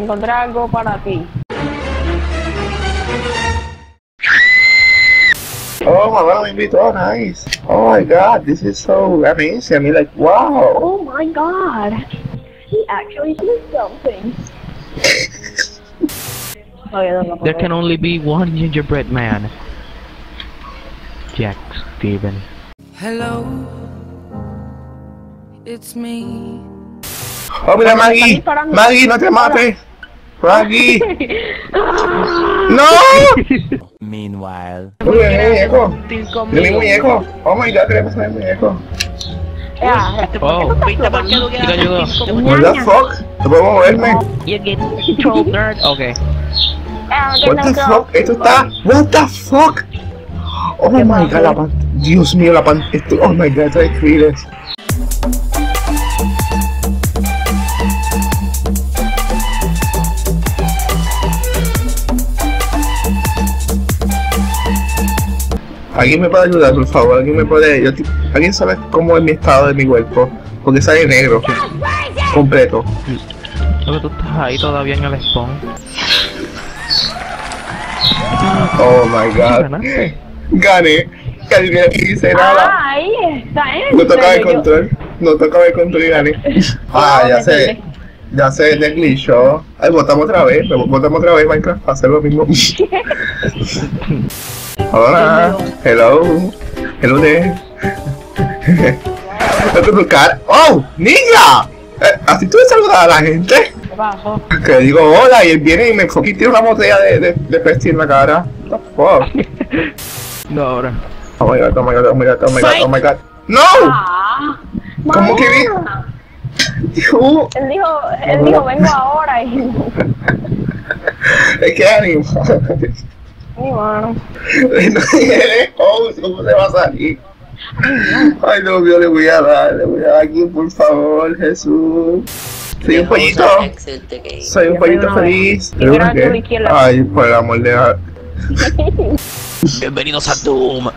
Encontré algo para ti. Oh, mamá me invitó, nice. Oh my god, this is so amazing. I mean, like, wow. Oh my god. He actually did something. okay, no, no, There can only be one gingerbread man. Jack Steven. Hello, it's me. Oh, mira, Maggie. Maggie, no te mates. Maggie. No. Meanwhile. Uy, mi muñeco. Estoy Mi conmigo. muñeco. Oh my god, ¿qué le pasa a mi muñeco? Ya, Oh, ¿viste por qué te ayudó? What the fuck? No puedo moverme. You get control nerd. Okay. Ah, que What no the creo- fuck? Esto está. What the fuck? Oh my god, la pan. Dios mío, la pan. Esto, oh my god, esto es ¿Alguien me puede ayudar, por favor? ¿Alguien me puede...? yo ¿Alguien sabe cómo es mi estado de mi cuerpo? Porque sale negro. Completo. Que tú estás ahí todavía en el spawn. Oh my god. Ganaste. Gané. Casi no hice nada. Ah, ahí está, ¿eh? No tocaba el control. No tocaba el control y gané. Ah, ya sé. Ya sé, desglitchó. Ay, votamos otra vez. Votamos otra vez Minecraft para hacer lo mismo. Hola. Hello. Hello there. Cara. ¡Oh! ¡Niña! Eh, ¿Así tú le saludas a la gente? ¿Qué pasó? Que digo hola y él viene y me enfoca y tiene una botella de, de, de Pepsi en la cara. What the fuck? No, ahora. Oh my god, oh my god, oh my god, oh my god, oh my god. ¡No! Ah, ¿Cómo que vi? mamá. Uh, Él dijo, él dijo, vengo ahora y... es que ánimo. No host, ¿cómo se va a salir? Ay, Dios mío, le voy a dar, le voy a dar aquí, por favor, Jesús. Soy un pollito, soy un Yo pollito feliz. Ay, por el amor de. Bienvenidos a Doom.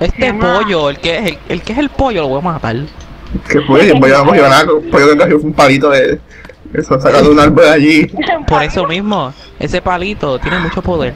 Este pollo, el que es el, el que es el pollo, lo voy a matar. ¿Qué fue? Voy a coger una, pollo que cogió un palito de... Eso, sacado de un árbol allí. Por eso mismo, ese palito tiene mucho poder.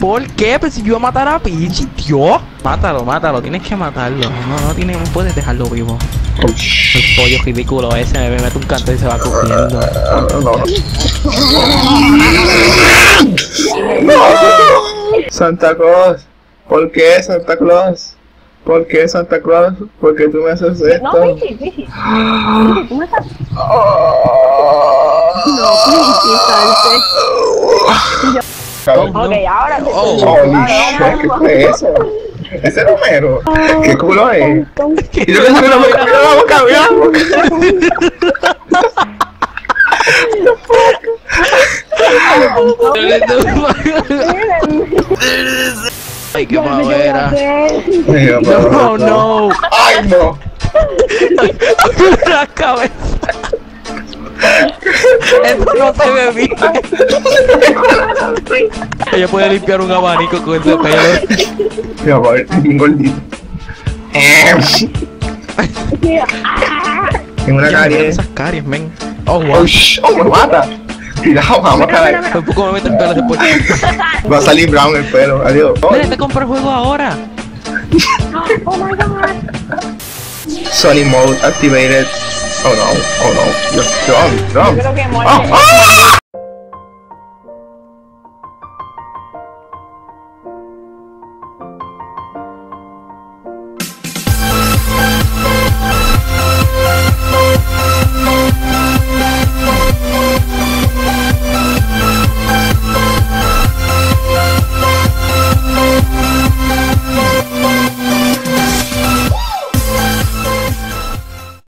¿Por qué? Pues si yo a matar a Peach, Dios. Mátalo, mátalo, tienes que matarlo. No, no, tienes, no puedes dejarlo vivo. El pollo ridículo ese me mete un canto y se va cogiendo. Santa Claus, ¿por qué Santa Claus? ¿Por qué Santa Claus? ¿Por qué tú me haces esto? No, Pichi, Pichi. ¿Tú me estás...? Cabrón. Ok, ahora te... Oh. Holy Ahora, shit, ¿qué fue eso? Ese Romero, ¿qué culo es? Y yo le saqué la boca, mira la boca, mira la boca. Ay, qué Yo sé qué madera. No, no. Ay, no. La cabeza. Esto no se ve bien. Ella puede limpiar un abanico con ese pelo. Mi amor, bien gordito. Tengo una Mira carie. esas caries, men. Oh, wow. oh, me mata. Cuidado, vamos a caer. Por poco me mete el pelo después. Va a salir brown el pelo. Adiós. Oh, Mira, te compro el juego ahora. Oh my god. Sonic mode activated. Oh no, oh no. You're strong, strong. Yo creo que muerde.